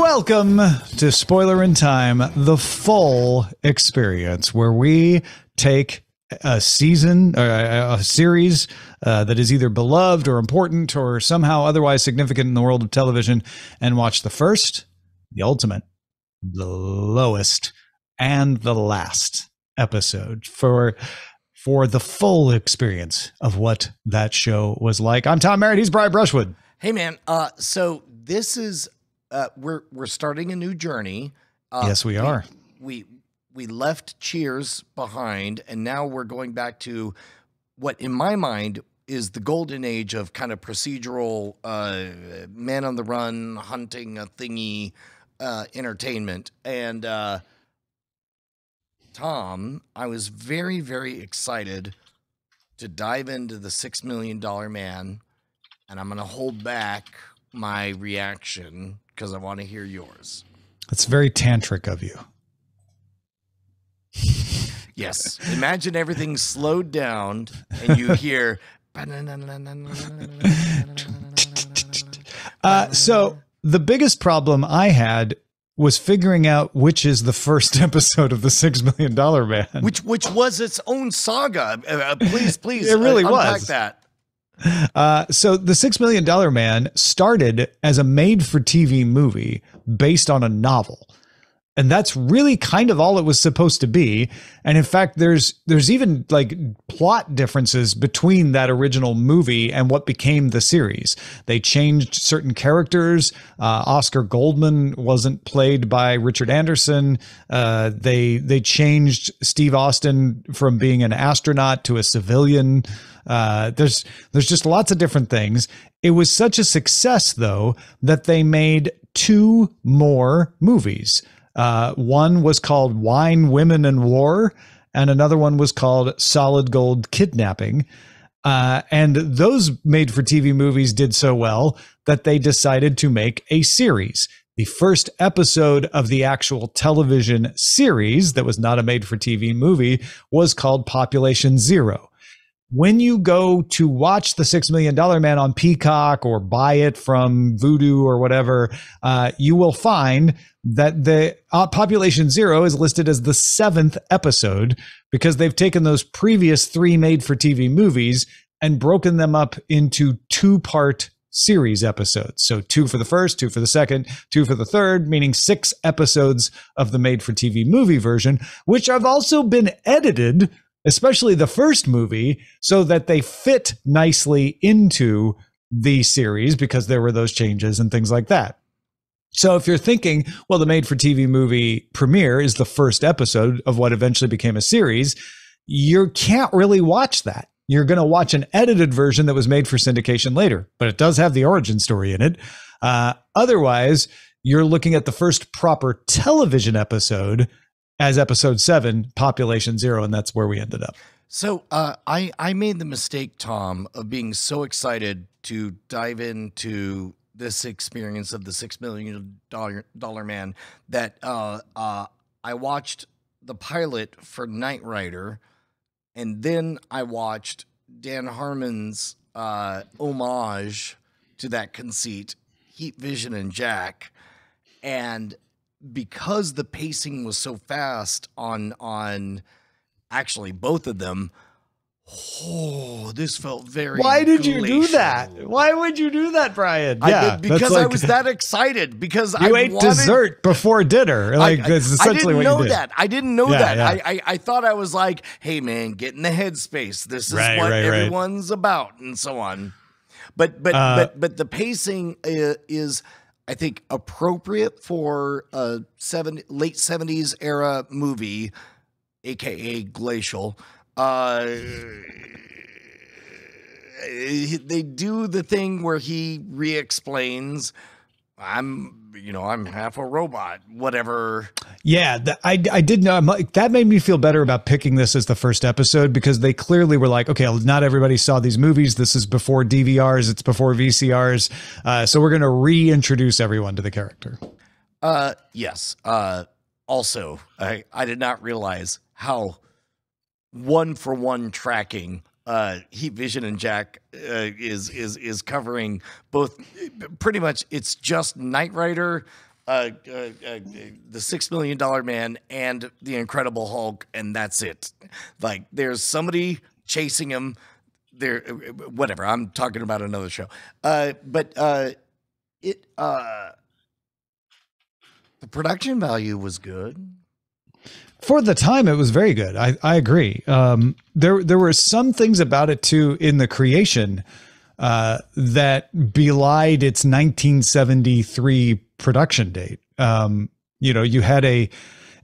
Welcome to Spoilerin' Time, the full experience, where we take a season or a, a series uh, that is either beloved or important or somehow otherwise significant in the world of television and watch the first, the ultimate, the lowest, and the last episode for for the full experience of what that show was like. I'm Tom Merritt. He's Brian Brushwood. Hey man, uh, so this is uh, we're we're starting a new journey. Uh, yes, we are. We we left Cheers behind, and now we're going back to what, in my mind, is the golden age of kind of procedural, uh, man on the run, hunting a thingy, uh, entertainment. And uh, Tom, I was very very excited to dive into the Six Million Dollar Man, and I'm going to hold back my reaction because I want to hear yours. That's very tantric of you. Yes. Imagine everything slowed down and you hear. Uh, so the biggest problem I had was figuring out which is the first episode of the Six Million Dollar Man. which which was its own saga. Uh, uh, please, please, It really uh, was. that. Uh, so the Six Million Dollar Man started as a made-for-TV movie based on a novel. And that's really kind of all it was supposed to be. And in fact, there's there's even like plot differences between that original movie and what became the series. They changed certain characters. Uh, Oscar Goldman wasn't played by Richard Anderson. Uh, they they changed Steve Austin from being an astronaut to a civilian. Uh, there's there's just lots of different things. It was such a success though that they made two more movies. Uh, one was called Wine, Women, and War, and another one was called Solid Gold Kidnapping. Uh, and those made for TV movies did so well that they decided to make a series. The first episode of the actual television series that was not a made for TV movie was called Population Zero when you go to watch the Six Million Dollar Man on Peacock or buy it from Vudu or whatever, uh, you will find that the uh, Population Zero is listed as the seventh episode because they've taken those previous three made for TV movies and broken them up into two part series episodes. So two for the first, two for the second, two for the third, meaning six episodes of the made for TV movie version, which have also been edited especially the first movie, so that they fit nicely into the series because there were those changes and things like that. So if you're thinking, well, the made for TV movie premiere is the first episode of what eventually became a series, you can't really watch that. You're going to watch an edited version that was made for syndication later, but it does have the origin story in it. Uh, otherwise, you're looking at the first proper television episode as episode seven, Population Zero, and that's where we ended up. So uh, I I made the mistake, Tom, of being so excited to dive into this experience of the six million dollar dollar man that uh, uh, I watched the pilot for Knight Rider, and then I watched Dan Harmon's uh, homage to that conceit, Heat Vision and Jack, and because the pacing was so fast on on actually both of them oh this felt very Why did you do that? Why would you do that, Brian? I yeah, because that's I was that excited because You I ate wanted, dessert before dinner. Like I, that's I didn't what know you did. that. I didn't know Yeah, that. yeah. I, I I thought I was like, hey man, get in the headspace. This is Right, what right, right. everyone's about, and so on. But but Uh, but but the pacing uh, is, I think, appropriate for a seven late seventies era movie, aka Glacial. Uh, they do the thing where he re-explains i'm you know i'm half a robot whatever Yeah, th- I I did know that made me feel better about picking this as the first episode because they clearly were like, okay, not everybody saw these movies. This is before DVRs. It's before VCRs. Uh, so we're going to reintroduce everyone to the character. uh yes uh also i i did not realize how one for one tracking uh, Heat Vision and Jack uh, is is is covering both. Pretty much, it's just Knight Rider, uh, uh, uh, the Six Million Dollar Man, and the Incredible Hulk, and that's it. Like, there's somebody chasing him. There, whatever. I'm talking about another show. Uh, but it the production value was good for the time it was very good. I i agree. Um there there were some things about it too in the creation uh that belied its 1973 production date. Um you know you had a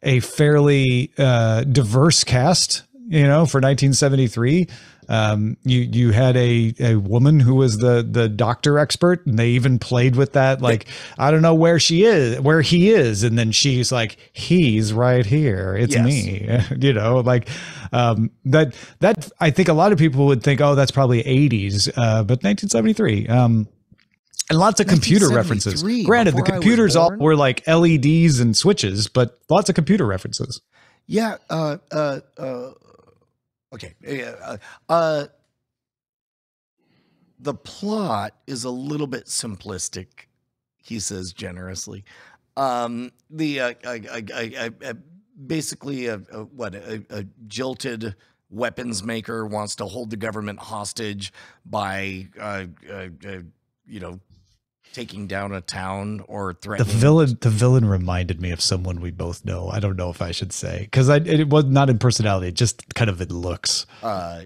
a fairly uh diverse cast you know for 1973 um, you you had a a woman who was the the doctor expert, and they even played with that. Like I don't know where she is, where he is, and then she's like, he's right here. It's Yes. me. you know, like um, that that I think a lot of people would think, oh, that's probably 80s, uh, but 1973. Um, and lots of computer references. Granted, the before I was computers all were like LEDs and switches, but lots of computer references. Yeah. Uh. Uh. uh okay. Uh, uh. The plot is a little bit simplistic. He says generously. Um. The uh, I, I, I, basically a, a what a, a jilted weapons maker wants to hold the government hostage by uh, uh, uh you know taking down a town or threatening. The villain, the villain reminded me of someone we both know. I don't know if I should say because I it was not in personality, just kind of in looks. uh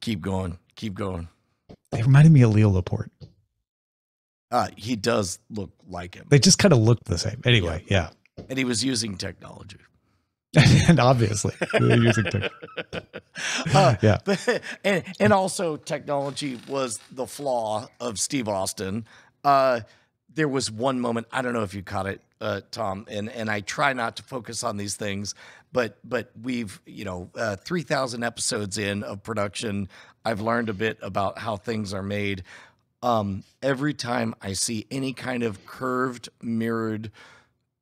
keep going keep going They reminded me of Leo Laporte. uh he does look like him They just kind of looked the same. Anyway, yeah, and he was using technology and obviously using technology. Uh, Yeah. but- and and also technology was the flaw of Steve Austin. Uh, there was one moment I don't know if you caught it, uh, Tom, and and I try not to focus on these things, but but we've you know uh, three thousand episodes in of production. I've learned a bit about how things are made. Um, every time I see any kind of curved, mirrored,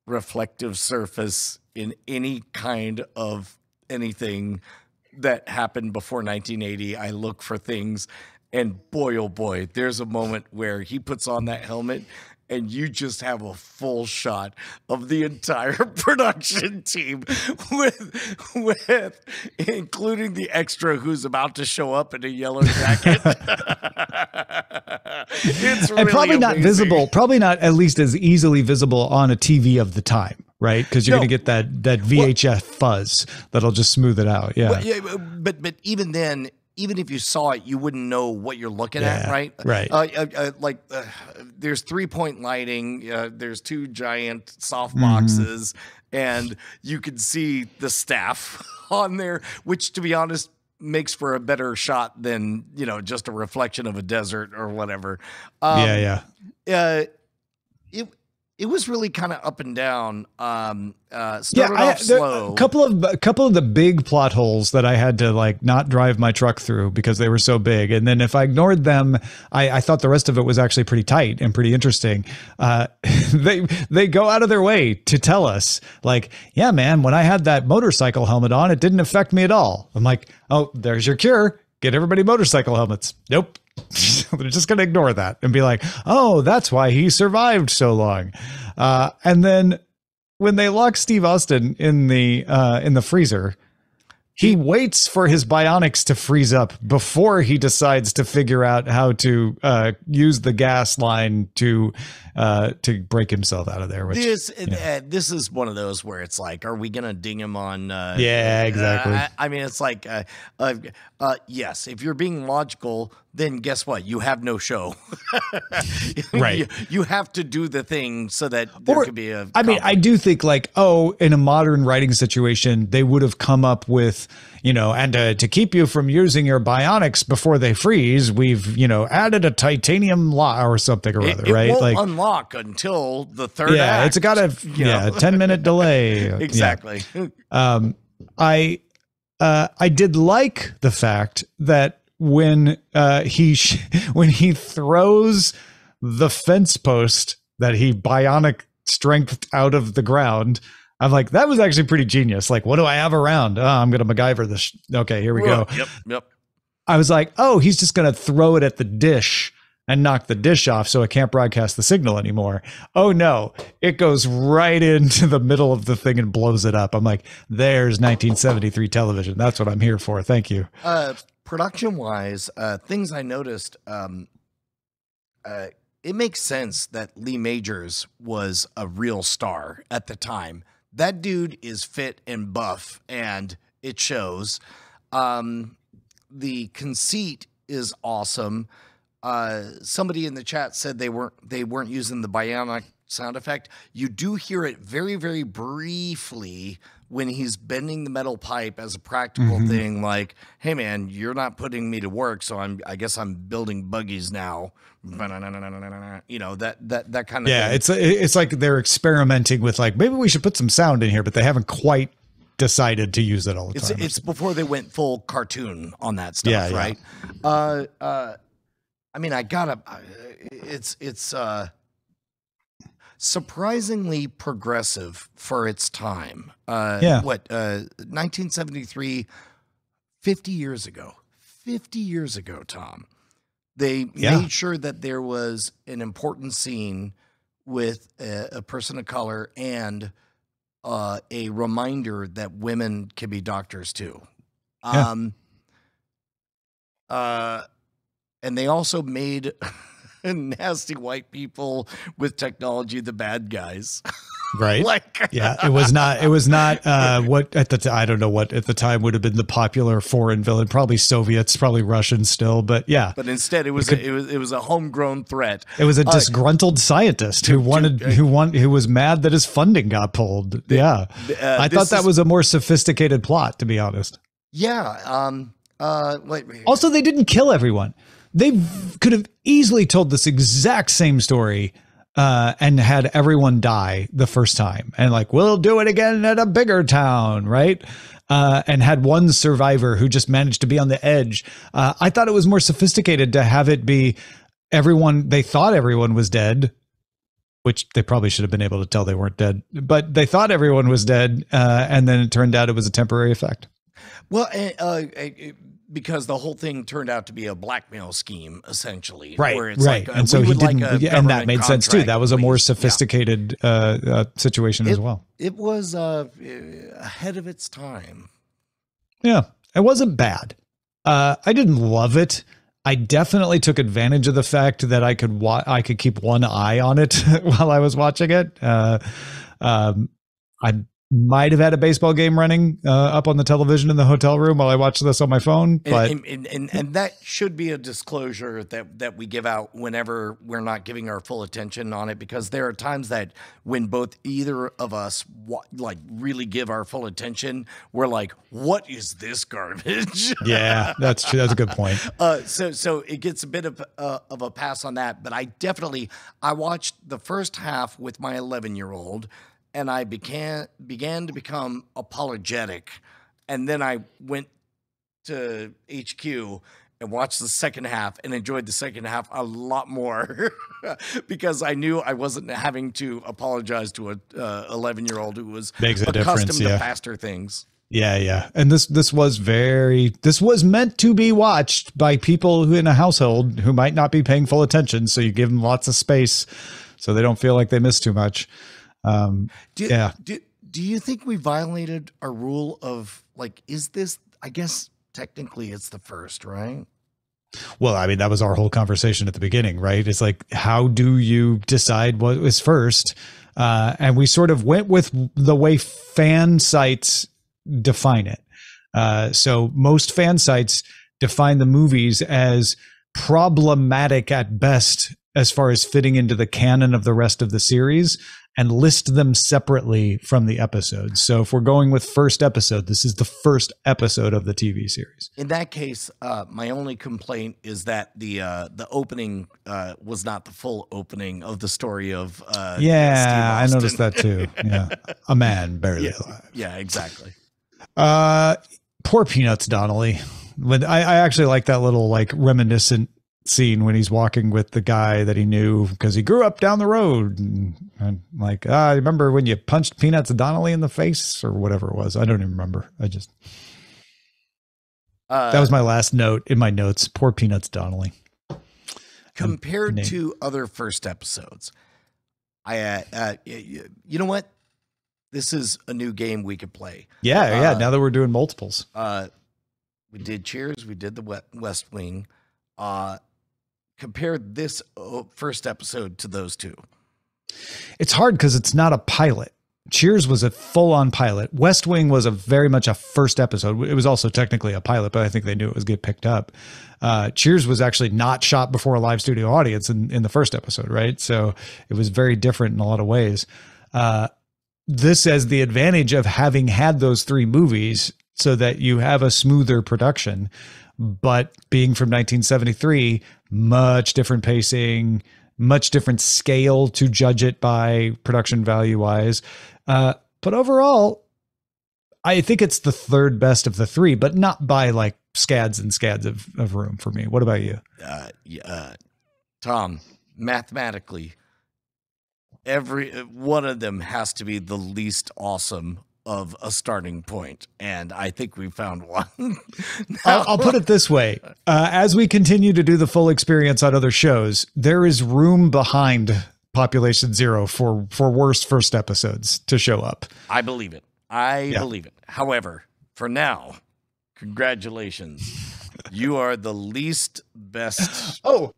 reflective surface in any kind of anything that happened before 1980. I look for things, and boy, oh boy, there's a moment where he puts on that helmet. And you just have a full shot of the entire production team with, with including the extra who's about to show up in a yellow jacket. it's and probably really not visible. Probably not at least as easily visible on a TV of the time, right? Because you're No. going to get that that VHF fuzz that'll just smooth it out. Yeah, yeah, but but even then, even if you saw it, you wouldn't know what you're looking at, right? right. Uh, uh, uh, like uh, there's three point lighting. Uh, there's two giant soft Mm-hmm. boxes, and you can see the staff on there. Which, to be honest, makes for a better shot than you know just a reflection of a desert or whatever. Um, yeah, yeah. It was really kind of up and down. Um, uh, Yeah, I, there- slow. a couple of a couple of the big plot holes that I had to like not drive my truck through because they were so big, and then if I ignored them, I, I thought the rest of it was actually pretty tight and pretty interesting. Uh, they they go out of their way to tell us like, yeah, man, when I had that motorcycle helmet on, it didn't affect me at all. I'm like, oh, there's your cure. Get everybody motorcycle helmets. Nope. They're just going to ignore that and be like, oh, that's why he survived so long. Uh, and then when they lock Steve Austin in the uh, in the freezer, he waits for his bionics to freeze up before he decides to figure out how to uh, use the gas line to uh, to break himself out of there. Which this uh, this is one of those where it's like, are we gonna ding him on? Uh, Yeah, uh, exactly. I, I mean, it's like, uh, uh, uh, yes, if you're being logical, then guess what? You have no show. Right. You, you have to do the thing so that there Or- could be a. I mean, I do think like, oh, in a modern writing situation, they would have come up with, you know, and uh, to keep you from using your bionics before they freeze, we've, you know, added a titanium lock or something or it, other, it right? won't like, unlock until the third yeah, act. it's got a yeah know? ten minute delay. Yeah. exactly. Um, I uh, I did like the fact that when uh, he sh- when he throws the fence post that he bionic strength out of the ground. I'm like, that was actually pretty genius. Like, what do I have around? Oh, I'm gonna MacGyver this. Okay, here we go. Yep. Yep. I was like, oh, he's just going to throw it at the dish and knock the dish off so it can't broadcast the signal anymore. Oh no, it goes right into the middle of the thing and blows it up. I'm like, there's 1973 television. That's what I'm here for. Thank you. Uh, production wise, uh, things I noticed, um, uh, it makes sense that Lee Majors was a real star at the time. That dude is fit and buff, and it shows. Um, the conceit is awesome. Uh, somebody in the chat said they weren't they weren't using the bionic sound effect. You do hear it very very briefly when he's bending the metal pipe as a practical Mhm. thing. Like, hey man, you're not putting me to work, so I'm I guess I'm building buggies now. You know that that that kind of Yeah, thing. it's it's like they're experimenting with like maybe we should put some sound in here, but they haven't quite decided to use it all the It's time. it's before they went full cartoon on that stuff, Yeah, yeah. right? Uh, uh, I mean, I gotta. It's it's uh, surprisingly progressive for its time. Uh, Yeah. What? Uh, 1973, 50 years ago. 50 years ago, Tom. They Yeah. made sure that there was an important scene with a, a person of color and uh, a reminder that women can be doctors too. Yeah. Um, uh, and they also made nasty white people with technology the bad guys. right. like, yeah, it was not. It was not uh, what at the t- I don't know what at the time would have been the popular foreign villain. Probably Soviets, probably Russians still, but yeah, but instead it was could- a, it was it was a homegrown threat. it was a Uh, disgruntled scientist who wanted who want who was mad that his funding got pulled. Yeah, Uh, I thought that is- was a more sophisticated plot, to be honest. yeah. Um. Uh. Wait. wait. Also, they didn't kill everyone. They could have easily told this exact same story uh, and had everyone die the first time, and like we'll do it again at a bigger town, right? Uh, and had one survivor who just managed to be on the edge. Uh, I thought it was more sophisticated to have it be everyone. They thought everyone was dead, which they probably should have been able to tell they weren't dead, but they thought everyone was dead, uh, and then it turned out it was a temporary effect. Well, uh, uh, because the whole thing turned out to be a blackmail scheme, essentially. right Where it's right like, uh, and so he didn't a yeah, and that made sense too that was a more please. Yeah. sophisticated uh, uh situation as well It was uh, ahead of its time. yeah it wasn't bad uh i didn't love it i definitely took advantage of the fact that i could wa- i could keep one eye on it while i was watching it uh um i might have had a baseball game running uh, up on the television in the hotel room while i watched this on my phone And, but and, and, and, and that should be a disclosure that, that we give out whenever we're not giving our full attention on it, because there are times that when both either of us wa- like really give our full attention, we're like, "What is this garbage?" yeah that's true that's a good point Uh, so so it gets a bit of uh, of a pass on that, but I definitely I watched the first half with my 11 year old, and I began began to become apologetic, and then I went to HQ and watched the second half and enjoyed the second half a lot more because I knew I wasn't having to apologize to a uh, 11 year old who was Makes a accustomed difference, to yeah. faster things. Yeah, yeah. And this this was very this was meant to be watched by people who in a household who might not be paying full attention, so you give them lots of space so they don't feel like they miss too much. Um Do, Yeah. Do, do you think we violated a rule of like, is this, I guess technically it's the first, right? well, I mean that was our whole conversation at the beginning, right? It's like how do you decide what was first? Uh and we sort of went with the way fan sites define it. Uh, so most fan sites define the movies as problematic at best as far as fitting into the canon of the rest of the series and list them separately from the episodes. So if we're going with first episode, this is the first episode of the TV series. In that case, uh, my only complaint is that the uh, the opening uh, was not the full opening of the story of uh, Yeah, I noticed that too. Yeah. A man barely Yeah. alive. Yeah, exactly. Uh, poor Peanuts Donnelly. But I, I actually like that little like reminiscent scene when he's walking with the guy that he knew because he grew up down the road and, and like ah, I remember when you punched Peanuts Donnelly in the face or whatever it was. I don't even remember. I just Uh, that was my last note in my notes. Poor Peanuts Donnelly. compared to other first episodes. I, uh, uh, you know what? This is a new game we could play. Yeah, yeah. Uh, Now that we're doing multiples, Uh, we did Cheers. We did the West Wing. Uh, compare this uh, first episode to those two. it's hard because it's not a pilot. Cheers was a full-on pilot. West Wing was a very much a first episode. It was also technically a pilot, but I think they knew it was get picked up. Uh, Cheers was actually not shot before a live studio audience in, in the first episode, right? So it was very different in a lot of ways. Uh, this has the advantage of having had those three movies so that you have a smoother production. But being from 1973, much different pacing, much different scale to judge it by production value wise. Uh, but overall, I think it's the third best of the three, but not by like scads and scads of, of room for me. What about you? Uh, uh, Tom, mathematically, every uh, one of them has to be the least awesome of a starting point, and I think we found one. I'll, I'll put it this way: uh, as we continue to do the full experience on other shows, there is room behind Population Zero for for worse first episodes to show up. I believe it. I Yeah. believe it. However, for now, congratulations. you are the least best. Oh,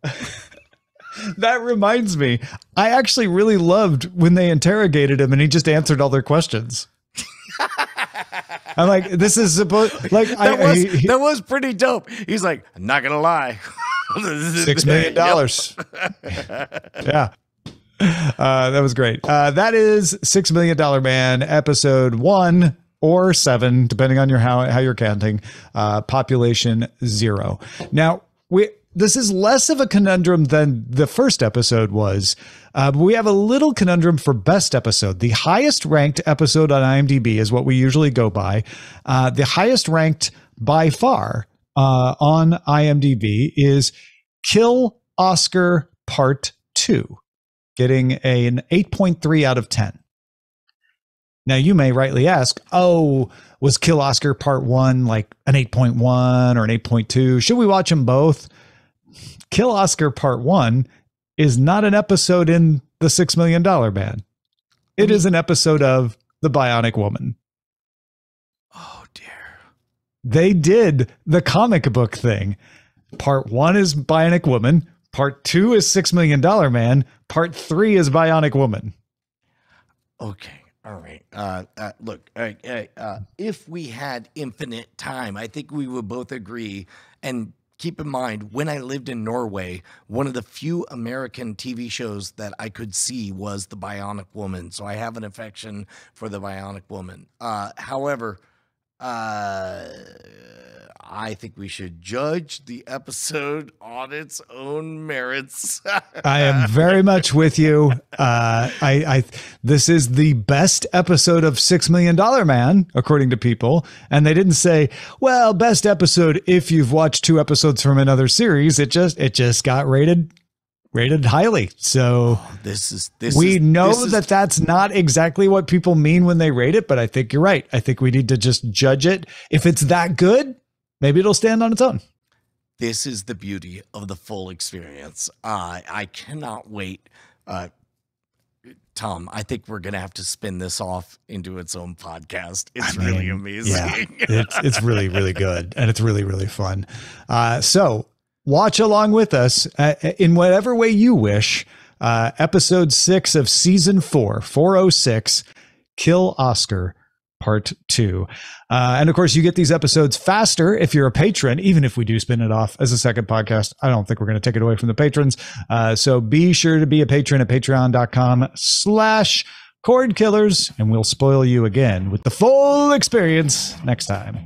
that reminds me. I actually really loved when they interrogated him and he just answered all their questions. I'm like, this is supposed like I, That was he- he- that was pretty dope. He's like, I'm not gonna lie. six million dollars. yeah. Uh, that was great. Uh, that is Six Million Dollar Man, episode one or seven, depending on your how how you're counting. Uh, population zero. Now we this is less of a conundrum than the first episode was. Uh, we have a little conundrum for best episode. The highest ranked episode on IMDb is what we usually go by. Uh, the highest ranked by far uh, on IMDb is Kill Oscar Part 2, getting an 8.3 out of 10. Now, you may rightly ask, oh, was Kill Oscar Part 1 like an 8.1 or an 8.2? Should we watch them both? Kill Oscar Part 1 is not an episode in The $6 Million Man. It is an episode of The Bionic Woman. Oh dear. They did the comic book thing. Part one is Bionic Woman. Part two is Six Million Dollar Man. Part three is Bionic Woman. Okay. All right. Uh, uh, look, uh, uh, uh, if we had infinite time, I think we would both agree. And keep in mind, when I lived in Norway, one of the few American TV shows that I could see was The Bionic Woman. So I have an affection for The Bionic Woman. Uh, however, uh, I think we should judge the episode on its own merits. I am very much with you. Uh, I, I, this is the best episode of Six Million Dollar Man, according to people, and they didn't say, "Well, best episode if you've watched two episodes from another series." It just, it just got rated, rated highly. So this is this. we is, know this is that that's not exactly what people mean when they rate it, but I think you're right. I think we need to just judge it. If it's that good, maybe it'll stand on its own. this is the beauty of the full experience. Uh, I cannot wait. Uh, Tom, I think we're gonna have to spin this off into its own podcast. It's I really amazing. Yeah, it's it's really really good and it's really really fun. Uh, so watch along with us uh, in whatever way you wish. Uh, episode six of season four, 406, Kill Oscar. Part two. Uh, and of course, you get these episodes faster if you're a patron, even if we do spin it off as a second podcast. I don't think we're going to take it away from the patrons. Uh, so be sure to be a patron at patreon.com slash Cordkillers, and we'll spoil you again with the full experience next time.